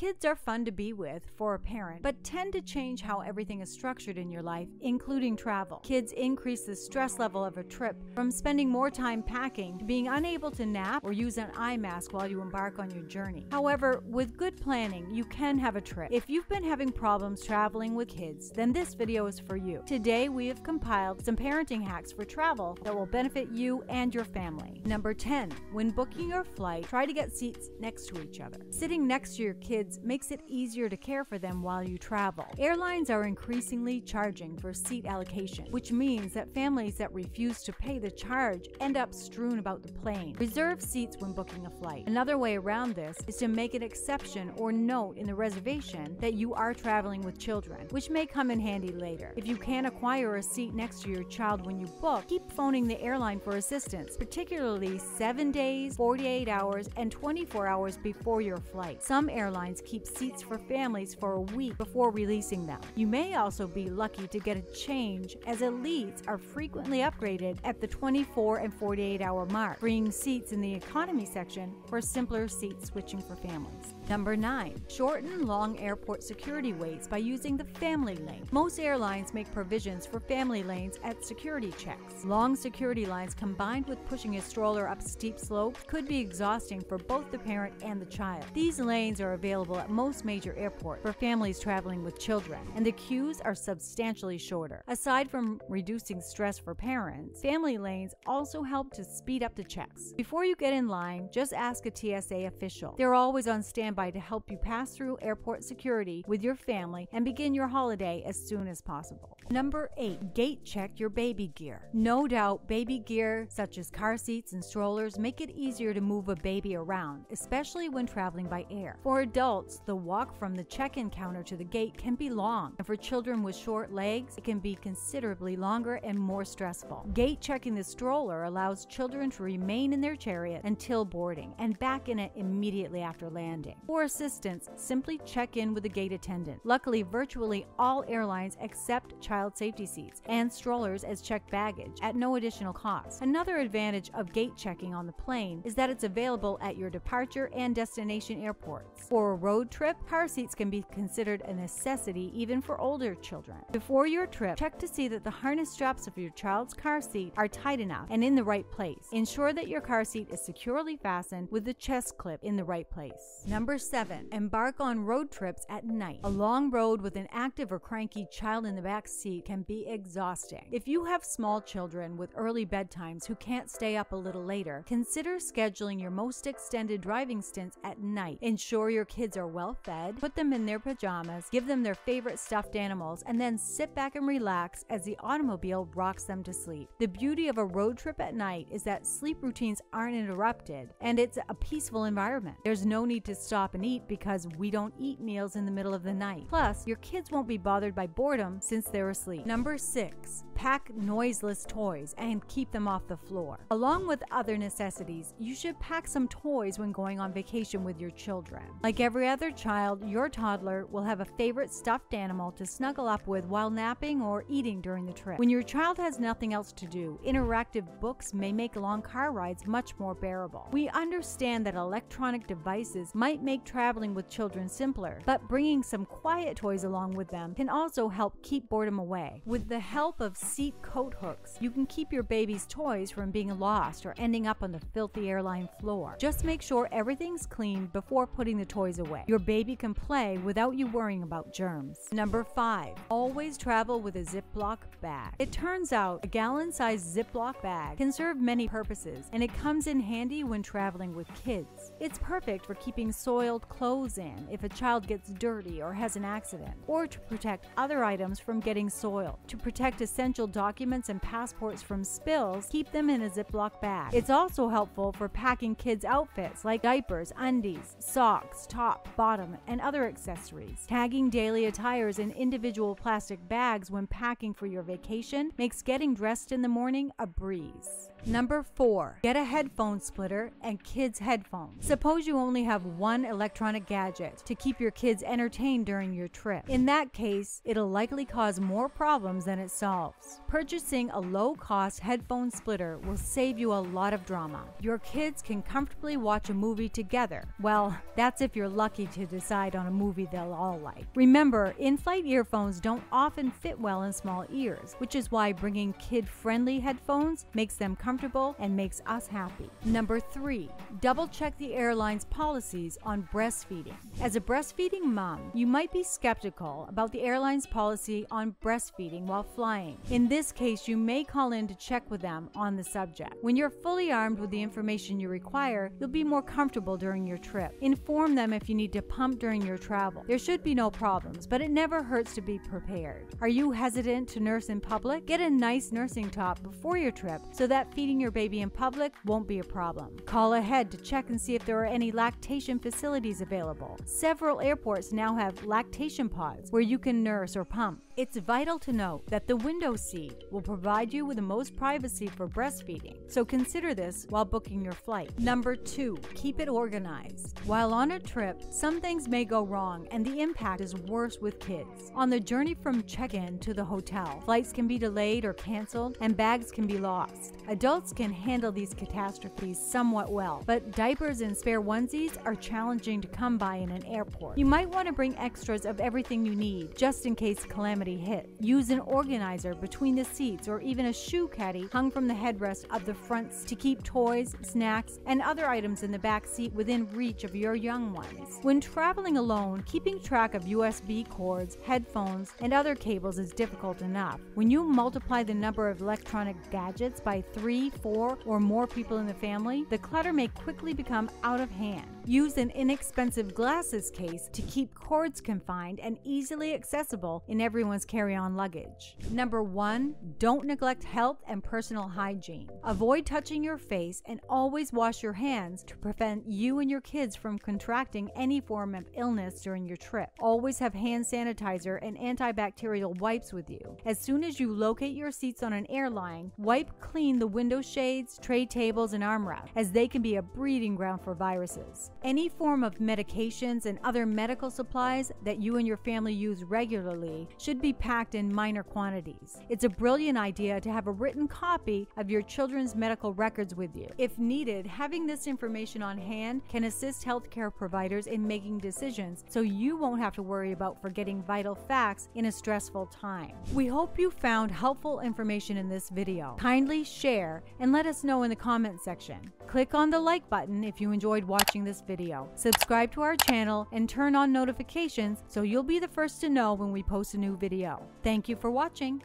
Kids are fun to be with for a parent, but tend to change how everything is structured in your life, including travel. Kids increase the stress level of a trip from spending more time packing to being unable to nap or use an eye mask while you embark on your journey. However, with good planning, you can have a trip. If you've been having problems traveling with kids, then this video is for you. Today, we have compiled some parenting hacks for travel that will benefit you and your family. Number 10. When booking your flight, try to get seats next to each other. Sitting next to your kids kids makes it easier to care for them while you travel. Airlines are increasingly charging for seat allocation, which means that families that refuse to pay the charge end up strewn about the plane. Reserve seats when booking a flight. Another way around this is to make an exception or note in the reservation that you are traveling with children, which may come in handy later. If you can't acquire a seat next to your child when you book, keep phoning the airline for assistance, particularly 7 days, 48 hours, and 24 hours before your flight. Some airlines keep seats for families for a week before releasing them. You may also be lucky to get a change as elites are frequently upgraded at the 24 and 48 hour mark, freeing seats in the economy section for simpler seat switching for families. Number 9. Shorten long airport security waits by using the family lane. Most airlines make provisions for family lanes at security checks. Long security lines combined with pushing a stroller up steep slopes could be exhausting for both the parent and the child. These lanes are available at most major airports for families traveling with children, and the queues are substantially shorter. Aside from reducing stress for parents, family lanes also help to speed up the checks. Before you get in line, just ask a TSA official. They're always on standby to help you pass through airport security with your family and begin your holiday as soon as possible. Number 8. Gate check your baby gear. No doubt, baby gear such as car seats and strollers make it easier to move a baby around, especially when traveling by air. For adults, the walk from the check-in counter to the gate can be long, and for children with short legs, it can be considerably longer and more stressful. Gate checking the stroller allows children to remain in their chariot until boarding and back in it immediately after landing. For assistance, simply check in with the gate attendant. Luckily, virtually all airlines accept child safety seats and strollers as checked baggage at no additional cost. Another advantage of gate checking on the plane is that it's available at your departure and destination airports. For a road trip, car seats can be considered a necessity even for older children. Before your trip, check to see that the harness straps of your child's car seat are tight enough and in the right place. Ensure that your car seat is securely fastened with the chest clip in the right place. Number 7. Embark on road trips at night. A long road with an active or cranky child in the back seat can be exhausting. If you have small children with early bedtimes who can't stay up a little later, consider scheduling your most extended driving stints at night. Ensure your kids are well fed, put them in their pajamas, give them their favorite stuffed animals, and then sit back and relax as the automobile rocks them to sleep. The beauty of a road trip at night is that sleep routines aren't interrupted and it's a peaceful environment. There's no need to stop and eat because we don't eat meals in the middle of the night. Plus, your kids won't be bothered by boredom since they're asleep. Number 6. Pack noiseless toys and keep them off the floor. Along with other necessities, you should pack some toys when going on vacation with your children. Like every other child, your toddler will have a favorite stuffed animal to snuggle up with while napping or eating during the trip. When your child has nothing else to do, interactive books may make long car rides much more bearable. We understand that electronic devices might make traveling with children simpler, but bringing some quiet toys along with them can also help keep boredom away. With the help of seat coat hooks, you can keep your baby's toys from being lost or ending up on the filthy airline floor. Just make sure everything's clean before putting the toys away. Your baby can play without you worrying about germs. Number 5. Always travel with a Ziploc bag. It turns out a gallon-sized Ziploc bag can serve many purposes, and it comes in handy when traveling with kids. It's perfect for keeping soiled clothes in if a child gets dirty or has an accident, or to protect other items from getting soiled. To protect essential documents and passports from spills, keep them in a Ziploc bag. It's also helpful for packing kids' outfits like diapers, undies, socks, top, bottom, and other accessories. Tagging daily attires in individual plastic bags when packing for your vacation makes getting dressed in the morning a breeze. Number 4. Get a headphone splitter and kids' headphones. Suppose you only have one electronic gadget to keep your kids entertained during your trip. In that case, it'll likely cause more problems than it solves. Purchasing a low cost headphone splitter will save you a lot of drama. Your kids can comfortably watch a movie together. Well, that's if you're lucky to decide on a movie they'll all like. Remember, in flight earphones don't often fit well in small ears, which is why bringing kid friendly headphones makes them comfortable and makes us happy. Number three, double check the airline's policies on breastfeeding. As a breastfeeding mom, you might be skeptical about the airline's policy on breastfeeding while flying. In this case, you may call in to check with them on the subject. When you're fully armed with the information you require, you'll be more comfortable during your trip. Inform them if you need to pump during your travel. There should be no problems, but it never hurts to be prepared. Are you hesitant to nurse in public? Get a nice nursing top before your trip so that feeding your baby in public won't be a problem. Call ahead to check and see if there are any lactation facilities available. Several airports now have lactation pods where you can nurse or pump. It's vital to note that the window seat will provide you with the most privacy for breastfeeding, so consider this while booking your flight. Number two, keep it organized. While on a trip, some things may go wrong and the impact is worse with kids. On the journey from check in to the hotel, flights can be delayed or canceled and bags can be lost. Adults can handle these catastrophes somewhat well, but diapers and spare onesies are challenging to come by in an airport. You might want to bring extras of everything you need just in case calamity hit. Use an organizer between the seats or even a shoe caddy hung from the headrest of the fronts to keep toys, snacks, and other items in the back seat within reach of your young ones. When traveling alone, keeping track of USB cords, headphones, and other cables is difficult enough. When you multiply the number of electronic gadgets by three, four, or more people in the family, the clutter may quickly become out of hand. Use an inexpensive glasses case to keep cords confined and easily accessible in everyone's carry on luggage. Number one, don't neglect health and personal hygiene. Avoid touching your face and always wash your hands to prevent you and your kids from contracting any form of illness during your trip. Always have hand sanitizer and antibacterial wipes with you. As soon as you locate your seats on an airline, wipe clean the window shades, tray tables, and armrests, as they can be a breeding ground for viruses. Any form of medications and other medical supplies that you and your family use regularly should be packed in minor quantities. It's a brilliant idea to have a written copy of your children's medical records with you. If needed, having this information on hand can assist healthcare providers in making decisions so you won't have to worry about forgetting vital facts in a stressful time. We hope you found helpful information in this video. Kindly share and let us know in the comment section. Click on the like button if you enjoyed watching video. Subscribe to our channel and turn on notifications so you'll be the first to know when we post a new video. Thank you for watching.